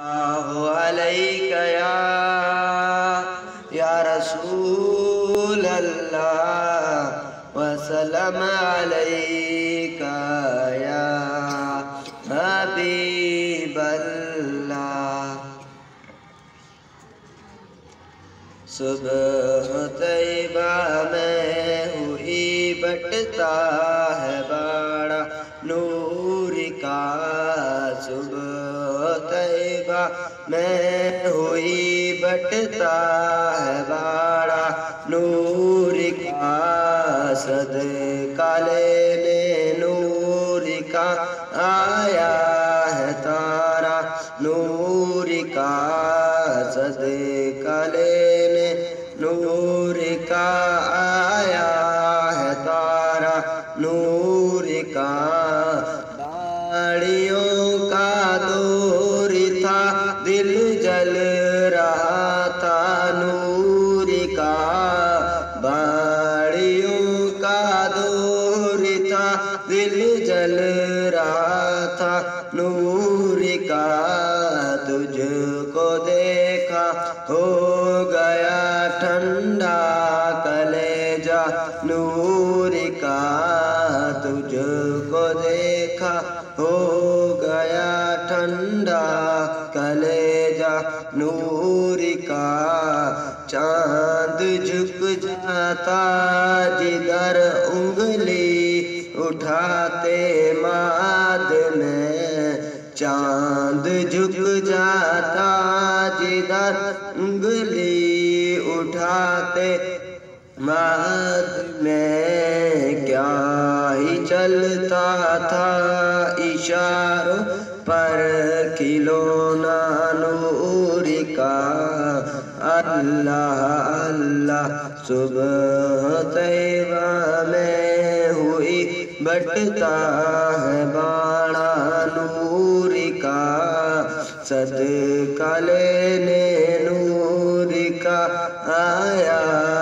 अलैका या रसूल अल्लाह वसलम अलैका या हबीब सुबह तैबा में हुई बटता है बड़ा, नूर का सुबह तैबा में हुई बटता है बाड़ा, नूर का सद काले में नूर का आया है तारा, नूर का सद काले में नूर का आया है तारा, नूर का बाड़ियों दिल जल रहा था, नूर का तुझको देखा हो गया ठंडा कलेजा, नूर का तुझको देखा हो गया ठंडा कलेजा, नूर का चाँद झुक जाता, जिधर उंगली उठाते माद में, चाँद झुक जाता जिधर उंगली उठाते माद में, क्या ही चलता था इशारों पर खिलौना नूर का। अल्लाह अल्लाह, सुबह हुई बटता है बाड़ा नूर का सद काले ने नूर का आया।